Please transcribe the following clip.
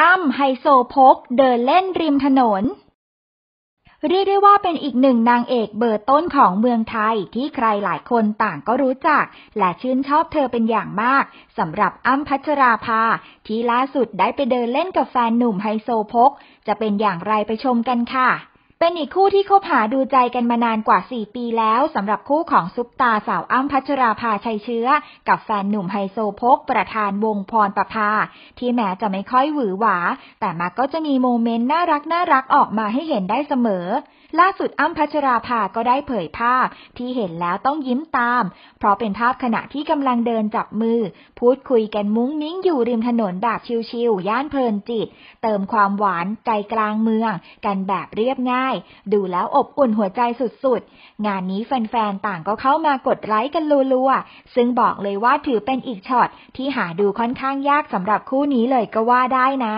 อ้ำไฮโซโพกเดินเล่นริมถนน เรียกได้ว่าเป็นอีกหนึ่งนางเอกเบอร์ต้นของเมืองไทยที่ใครหลายคนต่างก็รู้จัก และชื่นชอบเธอเป็นอย่างมากสำหรับอ้ำพัชราภา ที่ล่าสุดได้ไปเดินเล่นกับแฟนหนุ่มไฮโซโพกจะเป็นอย่างไรไปชมกันค่ะ เป็นอีกคู่ที่คบหาดูใจกันมานานกว่า 4 ปีแล้วสำหรับคู่ของซุปตาสาวอ้ำพัชราภาชัยเชื้อ กับแฟนหนุ่มไฮโซโพกประธานวงพรประภา ที่แม้จะไม่ค่อยหวือหวา แต่มาก็จะมีโมเมนต์น่ารักน่ารักออกมาให้เห็นได้เสมอ ล่าสุดอ้ำพัชราภาก็ได้เผยภาพที่เห็นแล้วต้องยิ้มตาม เพราะเป็นภาพขณะที่กำลังเดินจับมือ พูดคุยกันมุ้งมิ้งอยู่ริมถนนแบบชิลๆย่านเพลินจิต เติมความหวานใจกลางเมือง กันแบบเรียบง่าย ดูแล้วอบอุ่นหัวใจสุดๆ งานนี้แฟนๆต่างก็เข้ามากดไลค์กันรัวๆ ซึ่งบอกเลยว่าถือเป็นอีกช็อตที่หาดูค่อนข้างยากสำหรับคู่นี้เลยก็ว่าได้นะ